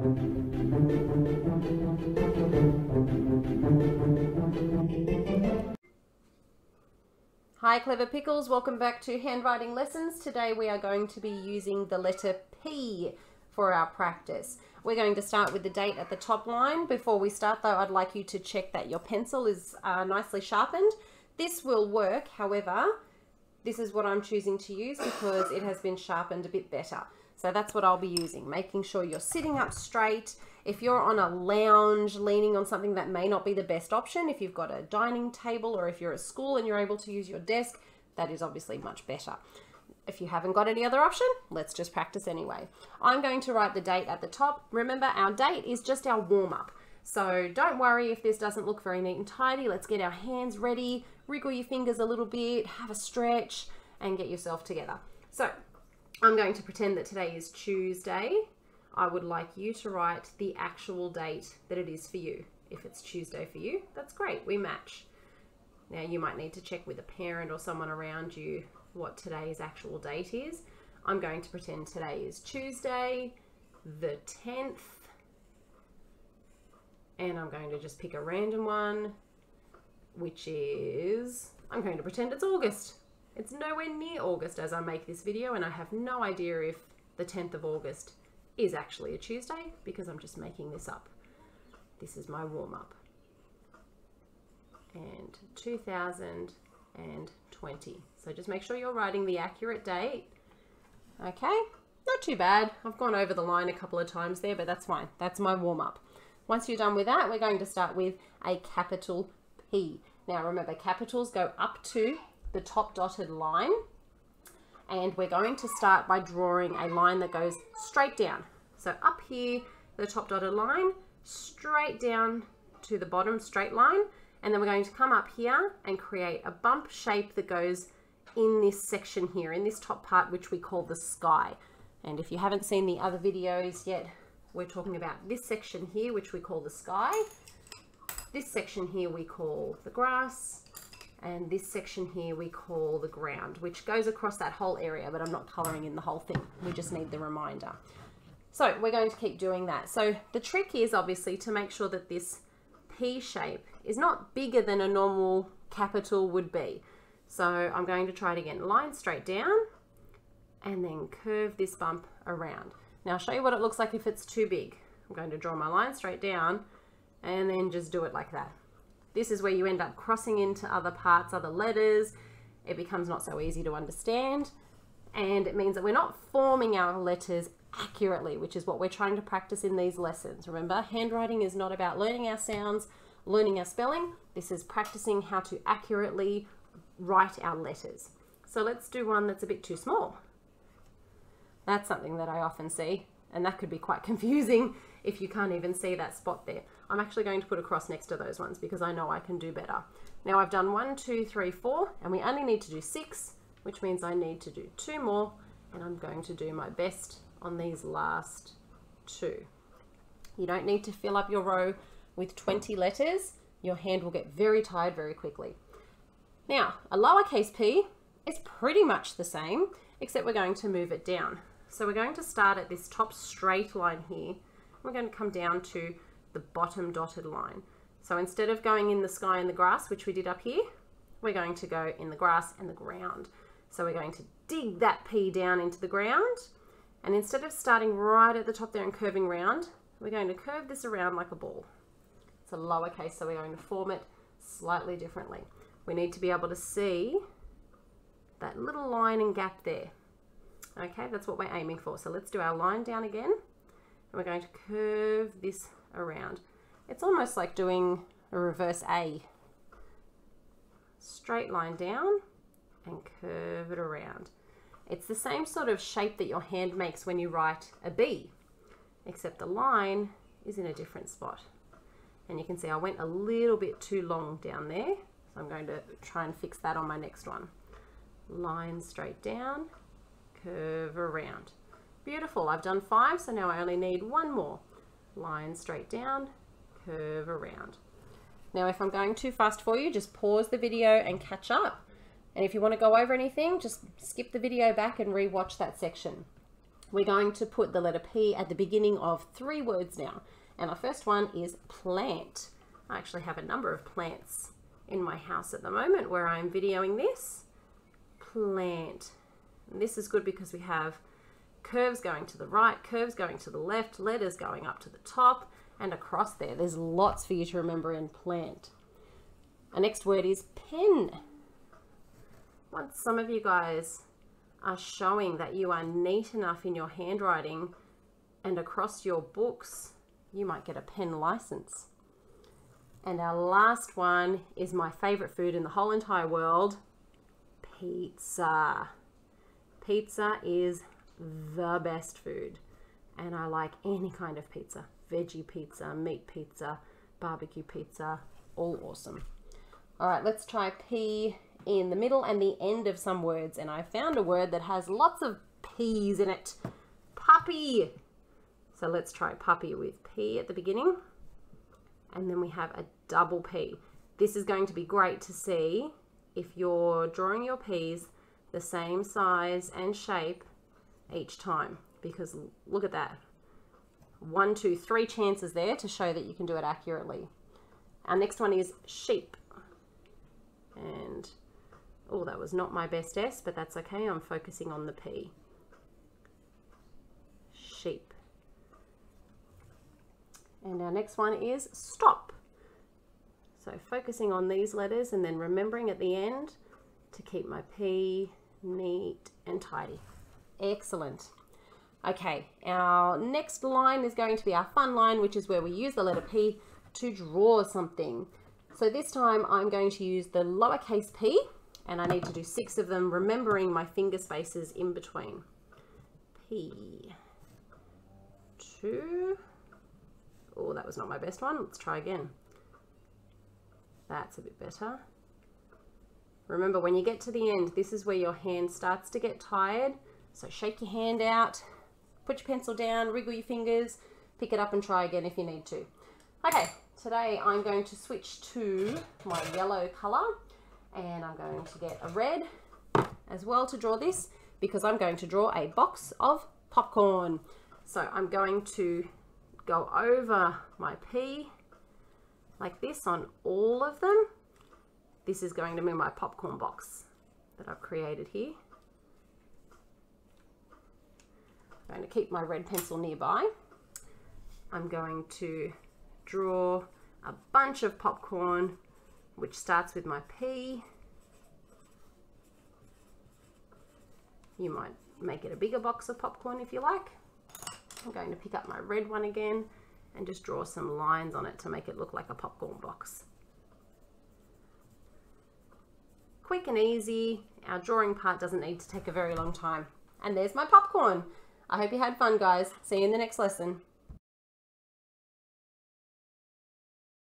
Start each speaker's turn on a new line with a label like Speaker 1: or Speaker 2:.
Speaker 1: Hi Clever Pickles, welcome back to handwriting lessons. Today we are going to be using the letter P for our practice. We're going to start with the date at the top line. Before we start though, I'd like you to check that your pencil is uh, nicely sharpened. This will work, however, this is what I'm choosing to use because it has been sharpened a bit better. So that's what I'll be using, making sure you're sitting up straight. If you're on a lounge leaning on something that may not be the best option, if you've got a dining table or if you're at school and you're able to use your desk, that is obviously much better. If you haven't got any other option, let's just practice anyway. I'm going to write the date at the top. Remember, our date is just our warm-up. So don't worry if this doesn't look very neat and tidy. Let's get our hands ready, wriggle your fingers a little bit, have a stretch, and get yourself together. So I'm going to pretend that today is Tuesday. I would like you to write the actual date that it is for you. If it's Tuesday for you, that's great, we match. Now you might need to check with a parent or someone around you what today's actual date is. I'm going to pretend today is Tuesday, the 10th, and I'm going to just pick a random one, which is, I'm going to pretend it's August. It's nowhere near August as I make this video and I have no idea if the 10th of August is actually a Tuesday because I'm just making this up. This is my warm-up. And 2020. So just make sure you're writing the accurate date. Okay, not too bad. I've gone over the line a couple of times there, but that's fine. That's my warm-up. Once you're done with that, we're going to start with a capital P. Now remember, capitals go up to the top dotted line and we're going to start by drawing a line that goes straight down. So up here, the top dotted line, straight down to the bottom straight line, and then we're going to come up here and create a bump shape that goes in this section here, in this top part, which we call the sky. And if you haven't seen the other videos yet, we're talking about this section here, which we call the sky. This section here we call the grass, and this section here we call the ground, which goes across that whole area, but I'm not colouring in the whole thing. We just need the reminder. So we're going to keep doing that. So the trick is obviously to make sure that this P shape is not bigger than a normal capital would be. So I'm going to try it again. Line straight down and then curve this bump around. Now I'll show you what it looks like if it's too big. I'm going to draw my line straight down and then just do it like that. This is where you end up crossing into other parts, other letters. It becomes not so easy to understand. And it means that we're not forming our letters accurately, which is what we're trying to practice in these lessons. Remember, handwriting is not about learning our sounds, learning our spelling. This is practicing how to accurately write our letters. So let's do one that's a bit too small. That's something that I often see, and that could be quite confusing if you can't even see that spot there. I'm actually going to put a cross next to those ones because I know I can do better. Now I've done one, two, three, four, and we only need to do six, which means I need to do two more, and I'm going to do my best on these last two. You don't need to fill up your row with 20 letters. Your hand will get very tired very quickly. Now, a lowercase p is pretty much the same, except we're going to move it down. So we're going to start at this top straight line here. We're going to come down to the bottom dotted line. So instead of going in the sky and the grass, which we did up here, we're going to go in the grass and the ground. So we're going to dig that P down into the ground. And instead of starting right at the top there and curving round, we're going to curve this around like a ball. It's a lowercase, so we're going to form it slightly differently. We need to be able to see that little line and gap there. Okay, that's what we're aiming for. So let's do our line down again. And we're going to curve this around. It's almost like doing a reverse A. Straight line down and curve it around. It's the same sort of shape that your hand makes when you write a B, except the line is in a different spot. And you can see I went a little bit too long down there, so I'm going to try and fix that on my next one. Line straight down, curve around. Beautiful, I've done five, so now I only need one more line straight down, curve around. Now if I'm going too fast for you, just pause the video and catch up. And if you want to go over anything, just skip the video back and rewatch that section. we're going to put the letter P at the beginning of three words now. And our first one is plant. I actually have a number of plants in my house at the moment where I'm videoing this. Plant. And this is good because we have curves going to the right, curves going to the left, letters going up to the top and across there. There's lots for you to remember in plant. Our next word is pen. Once some of you guys are showing that you are neat enough in your handwriting and across your books, you might get a pen license. And our last one is my favorite food in the whole entire world, pizza. Pizza is the best food. And I like any kind of pizza. Veggie pizza, meat pizza, barbecue pizza, all awesome. All right, let's try P in the middle and the end of some words. And I found a word that has lots of P's in it. Puppy. So let's try puppy with P at the beginning. And then we have a double P. This is going to be great to see if you're drawing your P's the same size and shape each time because look at that. One, two, three chances there to show that you can do it accurately. Our next one is sheep. And, oh, that was not my best S, but that's okay. I'm focusing on the P. Sheep. And our next one is stop. So focusing on these letters and then remembering at the end to keep my P neat and tidy. Excellent. Okay, our next line is going to be our fun line, which is where we use the letter P to draw something. So this time I'm going to use the lowercase p, and I need to do six of them, remembering my finger spaces in between. P, two, oh, that was not my best one. Let's try again. That's a bit better. Remember, when you get to the end, this is where your hand starts to get tired. So shake your hand out, put your pencil down, wriggle your fingers, pick it up and try again if you need to. Okay, today I'm going to switch to my yellow colour and I'm going to get a red as well to draw this because I'm going to draw a box of popcorn. So I'm going to go over my P like this on all of them this is going to be my popcorn box that I've created here. I'm going to keep my red pencil nearby. I'm going to draw a bunch of popcorn which starts with my P. You might make it a bigger box of popcorn if you like. I'm going to pick up my red one again and just draw some lines on it to make it look like a popcorn box. quick and easy. Our drawing part doesn't need to take a very long time. And there's my popcorn. I hope you had fun, guys. See you in the next lesson.